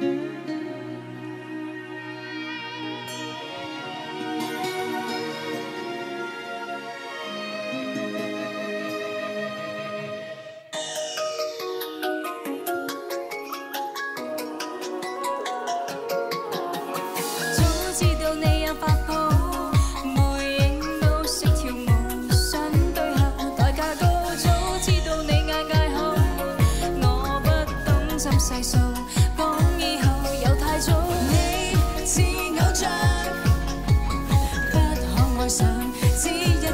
早知道你有法宝，梅影都识条毛，想对客。代驾都早知道你嗌街口，我不懂就细数。只一眼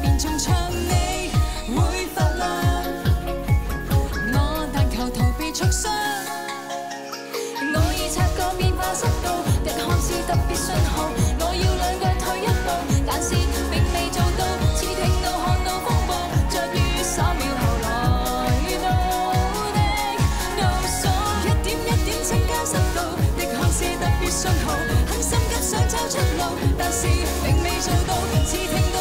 便中枪你会发亮我但求逃避灼伤我已察觉变化湿度滴汗是特别讯号我要两脚退一步但是并未做到似听到看到风暴将于三秒后来到的一点一点增加湿度滴汗是特别讯号很心急想找出路但是谁都能窃。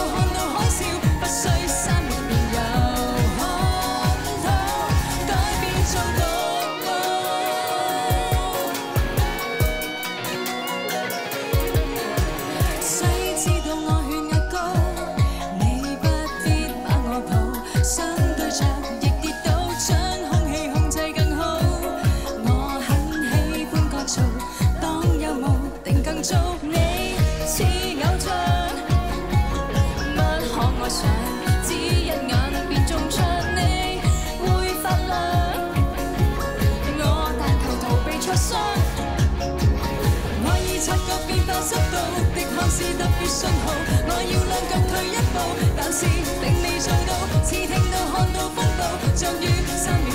是特别信号，我要两脚退一步，但是并未做到，似听到看到风暴，像雨散秒。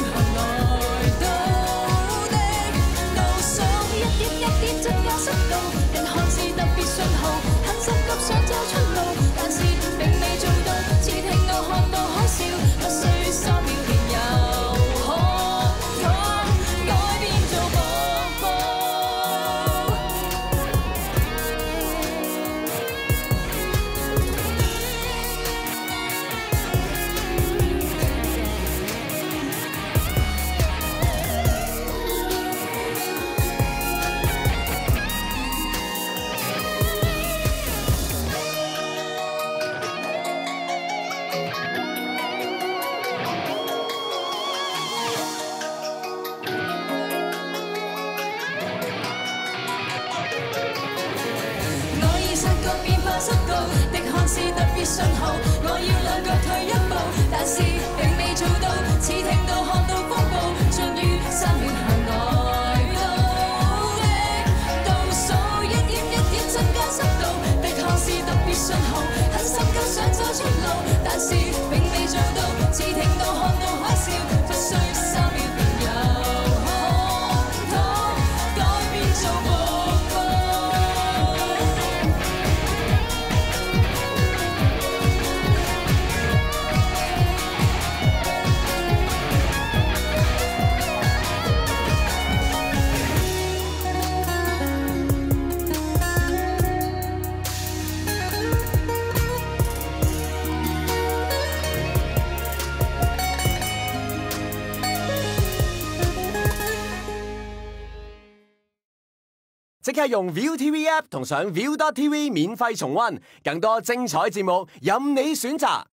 变化速度，的看似特别讯号，我要两脚退一步，但是。即刻用 view tv app 同上 view tv 免费重温更多精彩节目任你选择。